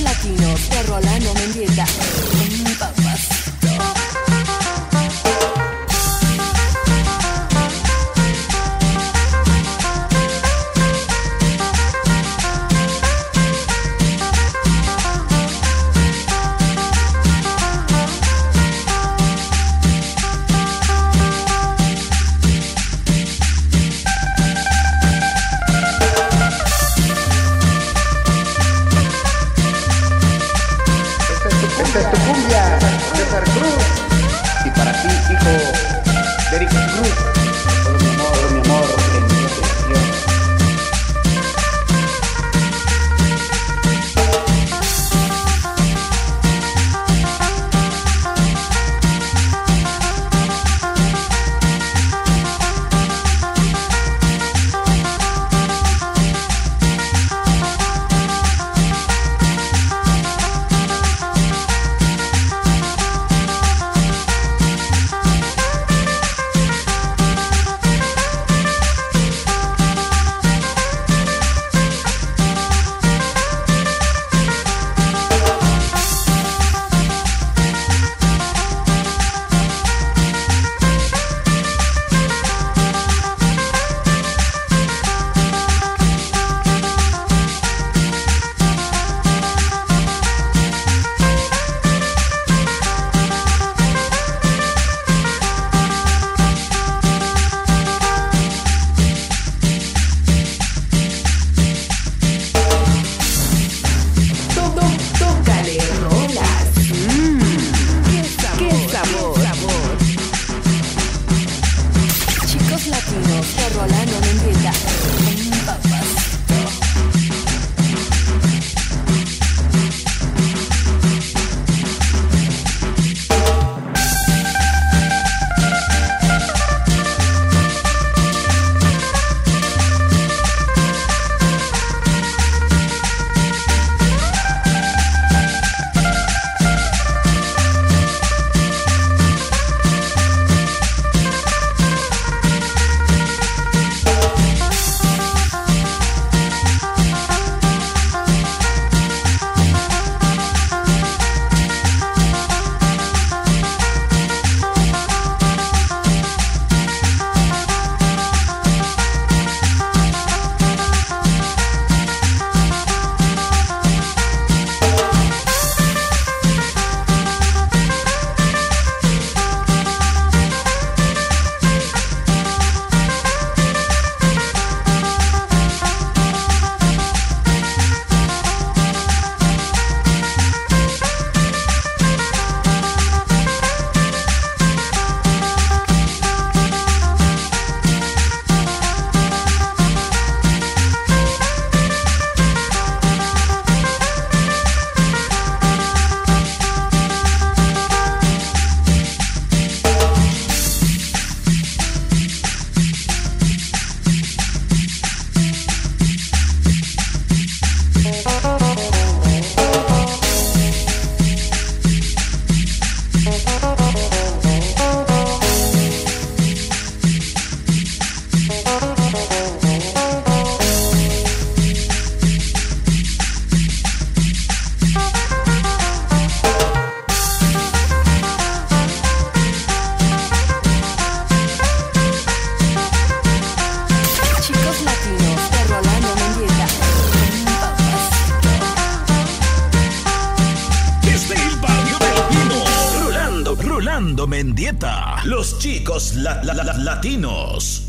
Latino de Rolando Mendieta. César Cruz. Y para ti, hijo de Cruz. Mendieta. Los chicos la- latinos.